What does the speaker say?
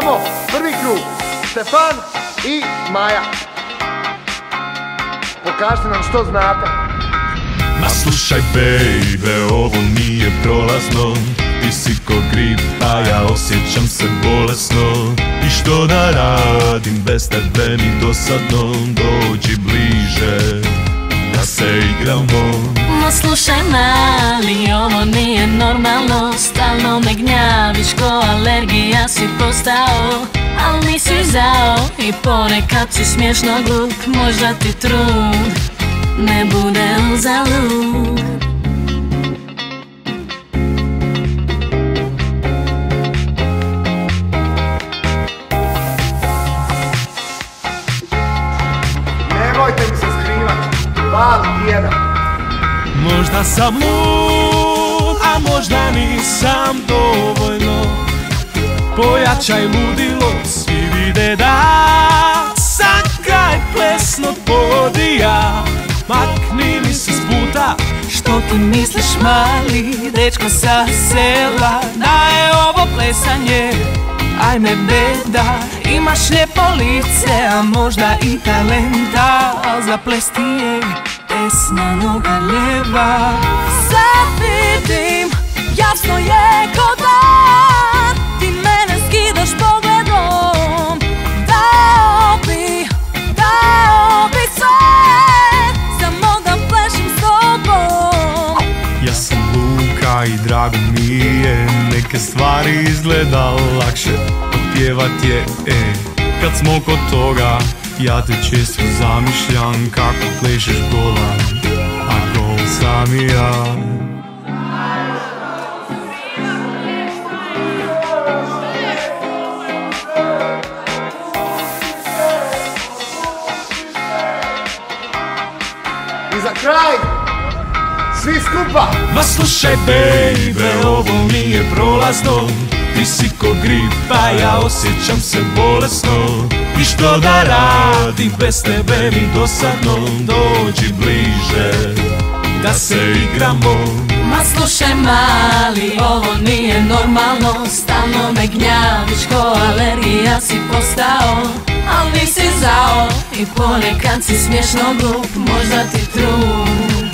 Samo prvi krug. Stefan i Maja. Pokažite nam što znate. Ma slušaj baby, ovo nije prolazno Ti si ko grip, a ja osjećam se bolesno I što da radim bez tebe mi dosadno Dođi bliže, da se igramo Ma slušaj mali, ovo nije normalno Stalno me gnjaviš ko alergija si postao Al nisi zao i ponekad si smiješno glup Možda ti trud ne bude uzalud Nemojte mi se skrivati. Val jedan. Možda sam lud, a možda nisam dovoljno. Pojačaj ludilo, svi vide da sam kraj plesnog podija. Makni mi se s puta. Što ti misliš mali, dečko sa sela? Da je ovo plesanje, ajme beda Imaš lijepo lice, a možda i talenta Al za plesti je desna noga ljeva Sad vidim, jasno je ko dan. Ti mene skidaš pogledom. Dao bi, dao bi sve. Samo da plešem s tobom. Ja sam Luka i drago mi je Neke stvari izgleda lakše Otpjevat je, e Kad smo kod toga Ja te često zamišljam Kako plešeš gola sam i ja I za kraj. Svi skupa. Ma slušaj baby, ovo nije prolazno Ti si ko grip, a ja osjećam se bolesno I što da radim, bez tebe mi dosadno Dođi bliže, se igramo Ma slušaj mali, ovo nije normalno Stalno me gnjaviš ko alergija si postao. Al nisi zao i ponekad si smiješno glup Možda ti trud